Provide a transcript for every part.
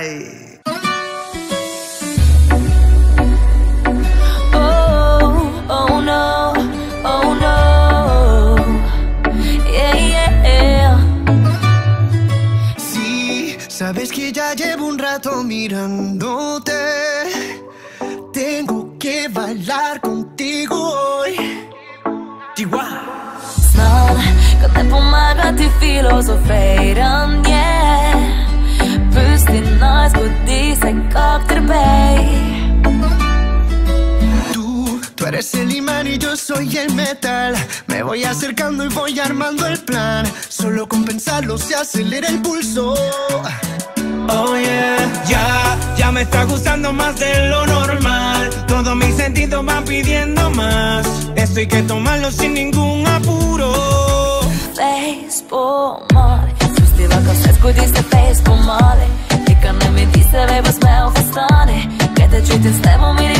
Ay. Oh, oh no, oh no. Yeah, yeah. Sí, sabes que ya llevo un rato mirándote. Tengo que bailar contigo hoy. Chihuahua. Snart kan det få meg til filosoferen, yeah. Puste nice på disse kakterbei. Tú, tú eres el imán y yo soy el metal. Me voy acercando y voy armando el plan. Solo con pensarlo se acelera el pulso. Oh yeah, ya, ya me está gustando más de lo normal. Todos mis sentidos van pidiendo más. Esto hay que tomarlo sin ningún apuro. Face pomade Spustiva kao svetsku di se face pomade I smell for stunning. Get the treat and step on me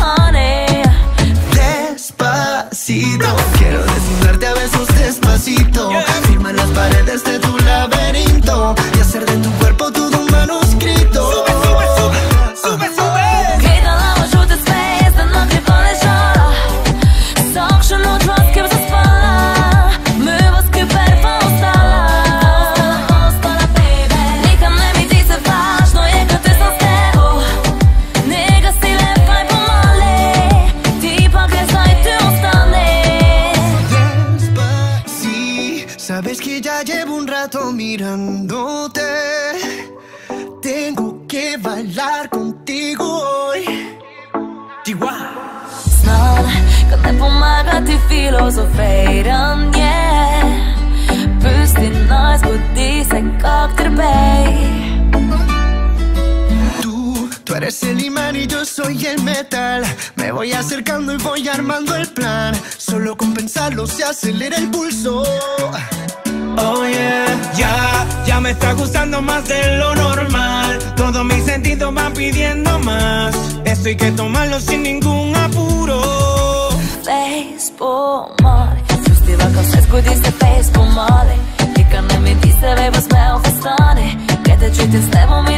Honey. Despacito, quiero desnudarte a besos despacito. Firma las paredes de tu rato mirándote. Tengo que bailar contigo hoy. Snart kan det pomagati filozoferan, yeah Pusti nice på disse kakterbei Tú, tú eres el imán y yo soy el metal. Me voy acercando y voy armando el plan. Solo con pensarlo se acelera el pulso. Oh yeah, ya, ya me está gustando más de lo normal. Todos mis sentidos van pidiendo más. Esto hay que tomarlo sin ningún apuro. Face pomade Spustiva kao svetsku di se face pomade I kad ne mi ti se baby smell fastane Kad te čutim s tebom i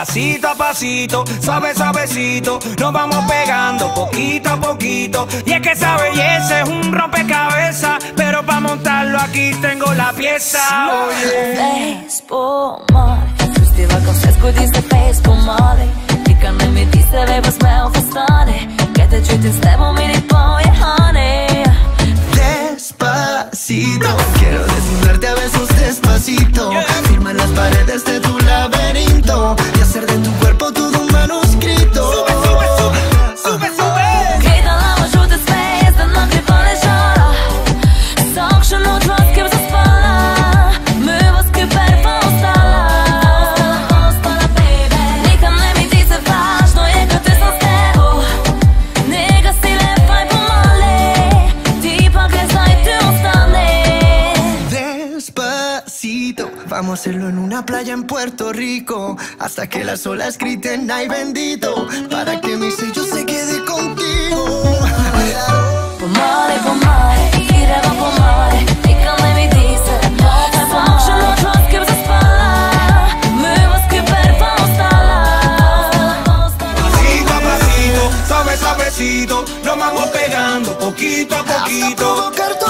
pasito a pasito, suave suavecito, nos vamos pegando poquito a poquito. Y es que esa belleza es un rompecabezas, pero para montarlo aquí tengo la pieza. Oye. Despacito, vamos a hacerlo en una playa en Puerto Rico. Hasta que las olas griten, ay bendito. Para que mi sello se quede contigo. Pomale, pomale, idemo pomale Nikad ne mi ti se Svakšu noć vaske zaspala Møvaske perfa ostala Pasito a pasito, suave suavecito, nos vamos pegando poquito a poquito.